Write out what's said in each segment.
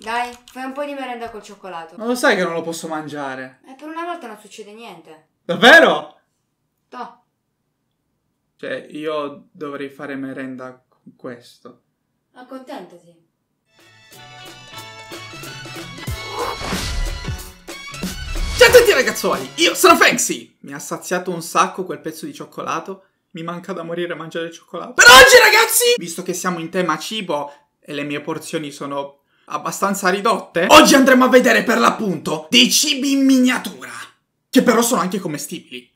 Dai, fai un po' di merenda col cioccolato. Ma lo sai che non lo posso mangiare? E per una volta non succede niente. Davvero? No. Cioè, io dovrei fare merenda con questo. Accontentati. Ciao a tutti ragazzuoli, io sono Fanksy! Mi ha saziato un sacco quel pezzo di cioccolato. Mi manca da morire mangiare il cioccolato. Per oggi ragazzi, visto che siamo in tema cibo e le mie porzioni sono abbastanza ridotte, oggi andremo a vedere per l'appunto dei cibi in miniatura, che però sono anche commestibili.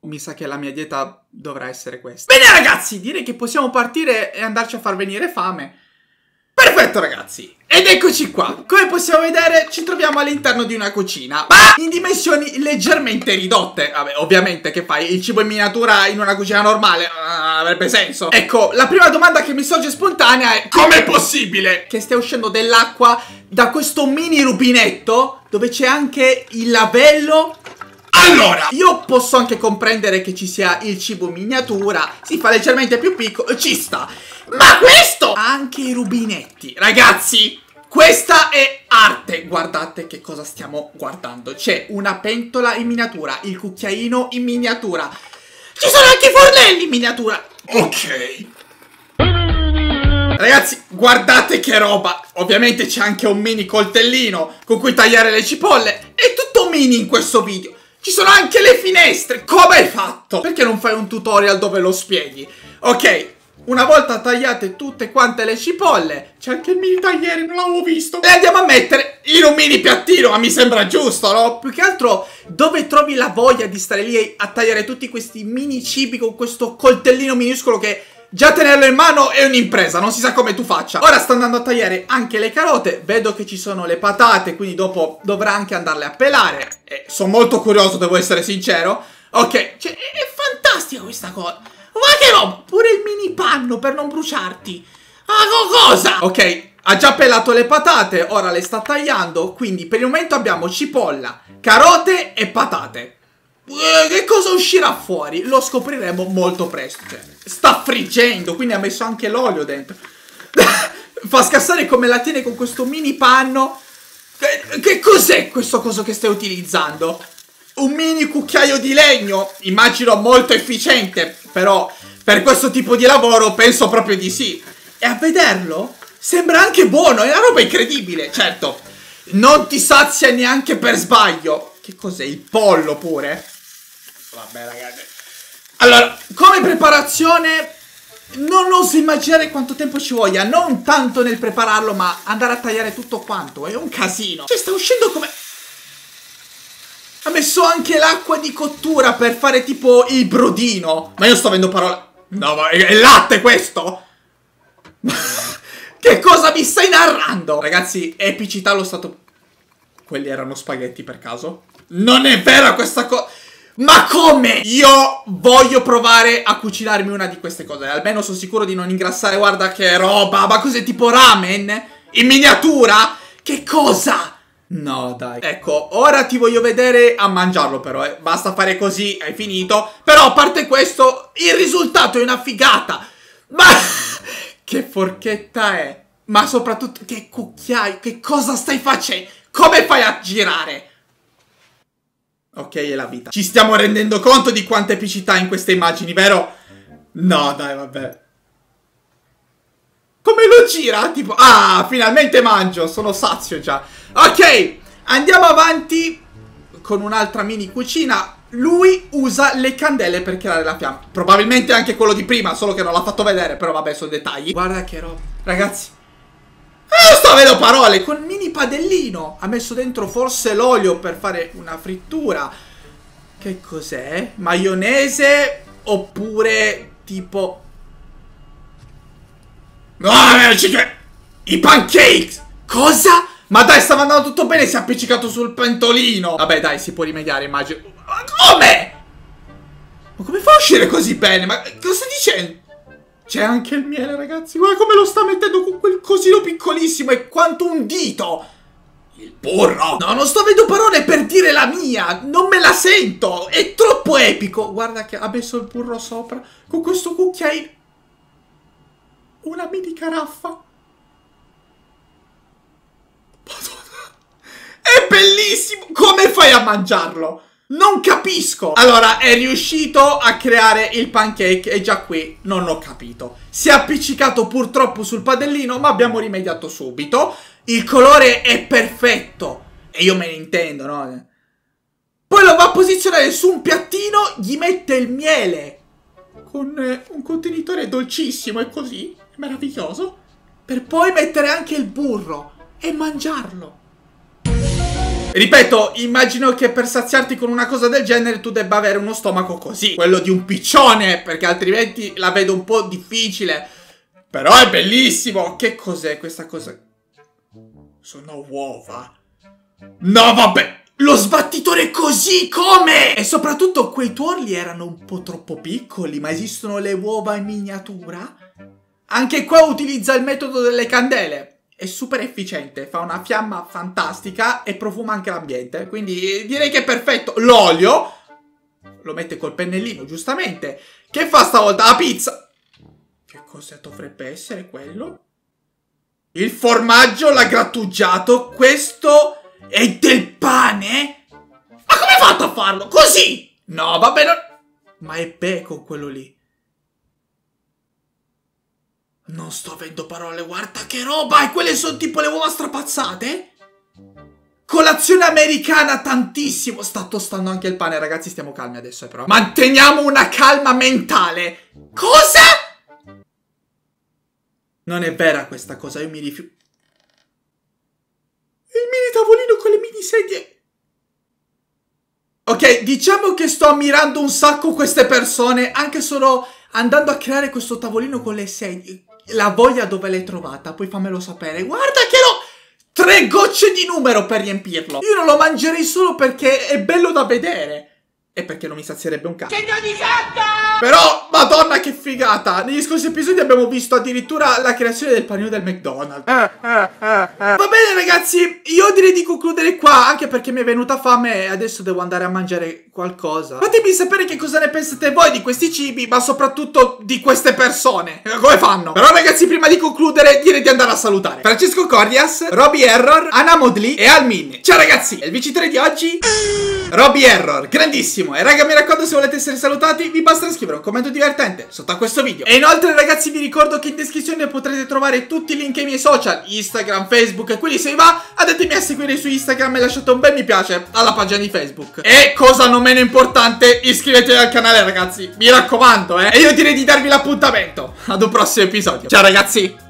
Mi sa che la mia dieta dovrà essere questa. Bene ragazzi, direi che possiamo partire e andarci a far venire fame. Perfetto ragazzi, ed eccoci qua. Come possiamo vedere ci troviamo all'interno di una cucina, ma in dimensioni leggermente ridotte. Vabbè, ovviamente che fai? Il cibo in miniatura in una cucina normale? Avrebbe senso. Ecco, la prima domanda che mi sorge spontanea è com'è possibile che stia uscendo dell'acqua da questo mini rubinetto dove c'è anche il lavello allora, io posso anche comprendere che ci sia il cibo in miniatura, si fa leggermente più piccolo, ci sta. Ma questo! Anche i rubinetti. Ragazzi, questa è arte. Guardate che cosa stiamo guardando. C'è una pentola in miniatura, il cucchiaino in miniatura. Ci sono anche i fornelli in miniatura. Ok. Ragazzi, guardate che roba! Ovviamente c'è anche un mini coltellino con cui tagliare le cipolle. È tutto mini in questo video. Ci sono anche le finestre! Come hai fatto? Perché non fai un tutorial dove lo spieghi? Ok, una volta tagliate tutte quante le cipolle, c'è anche il mini tagliere, non l'avevo visto. Le andiamo a mettere in un mini piattino, ma mi sembra giusto, no? Più che altro, dove trovi la voglia di stare lì a tagliare tutti questi mini cibi con questo coltellino minuscolo che Già tenerlo in mano è un'impresa, non si sa come tu faccia. Ora sto andando a tagliare anche le carote, vedo che ci sono le patate, quindi dopo dovrà anche andarle a pelare. E sono molto curioso, devo essere sincero. Ok, cioè, è fantastica questa cosa. Ma che roba! Pure il mini panno per non bruciarti. Ah, cosa? Ok, ha già pelato le patate, ora le sta tagliando, quindi per il momento abbiamo cipolla, carote e patate. Eh, che cosa uscirà fuori? Lo scopriremo molto presto. Cioè, sta friggendo, quindi ha messo anche l'olio dentro. Fa scassare come la tiene con questo mini panno. Che, che cos'è questo coso che stai utilizzando? Un mini cucchiaio di legno? Immagino molto efficiente, però per questo tipo di lavoro penso proprio di sì. E a vederlo sembra anche buono, è una roba incredibile. Certo, non ti sazia neanche per sbaglio. Che cos'è? Il pollo pure? Vabbè ragazzi. Allora, come preparazione non oso immaginare quanto tempo ci voglia, non tanto nel prepararlo, ma andare a tagliare tutto quanto, è un casino. Cioè, sta uscendo come... Ha messo anche l'acqua di cottura per fare tipo il brodino. Ma io sto avendo parole... No, ma è latte questo? che cosa mi stai narrando? Ragazzi, epicità allo stato... Quelli erano spaghetti per caso? Non è vera questa cosa... Ma come? Io voglio provare a cucinarmi una di queste cose. Almeno sono sicuro di non ingrassare. Guarda che roba. Ma cos'è tipo ramen? In miniatura? Che cosa? No, dai. Ecco, ora ti voglio vedere a mangiarlo però, eh. Basta fare così, hai finito. Però a parte questo, il risultato è una figata. Ma... che forchetta è? Ma soprattutto, che cucchiaio? Che cosa stai facendo? Come fai a girare? Ok, è la vita. Ci stiamo rendendo conto di quanta epicità in queste immagini, vero? No, dai, vabbè. Come lo gira? Tipo, ah, finalmente mangio, sono sazio già. Ok, andiamo avanti con un'altra mini cucina. Lui usa le candele per creare la fiamma. Probabilmente anche quello di prima, solo che non l'ha fatto vedere, però vabbè, sono dettagli. Guarda che roba. Ragazzi, eh, sto avendo parole con mini padellino. Ha messo dentro forse l'olio per fare una frittura. Che cos'è? Maionese oppure tipo... No, I pancakes! Cosa? Ma dai, stava andando tutto bene, si è appiccicato sul pentolino. Vabbè, dai, si può rimediare, immagino. Ma come? Ma come fa a uscire così bene? Ma cosa stai dicendo? C'è anche il miele, ragazzi. Guarda come lo sta mettendo con quel cosino piccolissimo. È quanto un dito. Il burro. No, non sto avendo parole per dire la mia. Non me la sento. È troppo epico. Guarda che ha messo il burro sopra. Con questo cucchiaino. Una mini caraffa. bellissimo! Come fai a mangiarlo? Non capisco! Allora, è riuscito a creare il pancake e già qui non ho capito. Si è appiccicato purtroppo sul padellino, ma abbiamo rimediato subito. Il colore è perfetto. E io me ne intendo, no? Poi lo va a posizionare su un piattino, gli mette il miele. Con eh, un contenitore dolcissimo e così. Meraviglioso. Per poi mettere anche il burro e mangiarlo. Ripeto, immagino che per saziarti con una cosa del genere tu debba avere uno stomaco così, quello di un piccione, perché altrimenti la vedo un po' difficile. Però è bellissimo! Che cos'è questa cosa? Sono uova. No, vabbè! Lo sbattitore così come? E soprattutto quei tuorli erano un po' troppo piccoli, ma esistono le uova in miniatura? Anche qua utilizza il metodo delle candele è super efficiente, fa una fiamma fantastica e profuma anche l'ambiente. Quindi direi che è perfetto. L'olio lo mette col pennellino, giustamente. Che fa stavolta? La pizza. Che cosa dovrebbe essere quello? Il formaggio, l'ha grattugiato. Questo è del pane? Ma come hai fatto a farlo? Così? No, vabbè, non... Ma è bacon quello lì. Non sto avendo parole, guarda che roba! E quelle sono tipo le uova strapazzate? Colazione americana tantissimo! Sta tostando anche il pane, ragazzi, stiamo calmi adesso, eh, però. Manteniamo una calma mentale! Cosa? Non è vera questa cosa, io mi rifiuto. Il mini tavolino con le mini sedie. Ok, diciamo che sto ammirando un sacco queste persone, anche solo andando a creare questo tavolino con le sedie la voglia dove l'hai trovata, poi fammelo sapere. Guarda che l'ho... Tre gocce di numero per riempirlo. Io non lo mangerei solo perché è bello da vedere. E perché non mi sazierebbe un cazzo. Segno di gatto! Però, madonna che figata! Negli scorsi episodi abbiamo visto addirittura la creazione del panino del McDonald's. Eh, eh, eh, Va bene ragazzi, io direi di concludere qua, anche perché mi è venuta fame e adesso devo andare a mangiare qualcosa. Fatemi sapere che cosa ne pensate voi di questi cibi, ma soprattutto di queste persone. Come fanno? Però ragazzi, prima di concludere, direi di andare a salutare. Francesco Cordias, Roby Error, Anna Modli e Almin. Ciao ragazzi, il vincitore di oggi... Roby Error, grandissimo. E raga, mi raccomando, se volete essere salutati, vi basta scrivere un commento divertente sotto a questo video. E inoltre, ragazzi, vi ricordo che in descrizione potrete trovare tutti i link ai miei social, Instagram, Facebook quelli se vi va, andatemi a seguire su Instagram e lasciate un bel mi piace alla pagina di Facebook. E cosa non meno importante, iscrivetevi al canale, ragazzi. Mi raccomando, eh. E io direi di darvi l'appuntamento ad un prossimo episodio. Ciao, ragazzi.